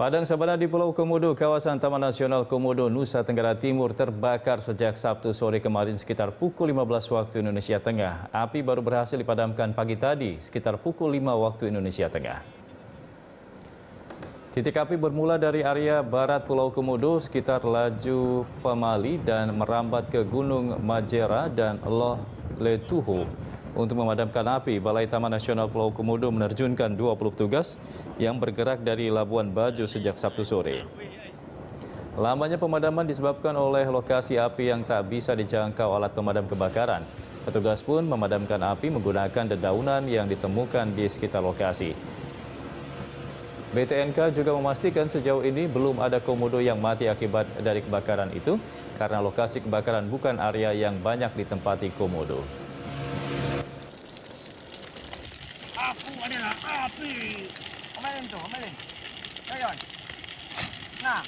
Padang sabana di Pulau Komodo, kawasan Taman Nasional Komodo, Nusa Tenggara Timur terbakar sejak Sabtu sore kemarin sekitar pukul 15 waktu Indonesia Tengah. Api baru berhasil dipadamkan pagi tadi sekitar pukul 5 waktu Indonesia Tengah. Titik api bermula dari area barat Pulau Komodo sekitar Laju Pemali dan merambat ke Gunung Majera dan Loh Letuho. Untuk memadamkan api, Balai Taman Nasional Pulau Komodo menerjunkan 20 petugas yang bergerak dari Labuan Bajo sejak Sabtu sore. Lamanya pemadaman disebabkan oleh lokasi api yang tak bisa dijangkau alat pemadam kebakaran. Petugas pun memadamkan api menggunakan dedaunan yang ditemukan di sekitar lokasi. BTNK juga memastikan sejauh ini belum ada komodo yang mati akibat dari kebakaran itu karena lokasi kebakaran bukan area yang banyak ditempati komodo. aku adalah api. Kemarin tu, kemarin. Kayon. Nah.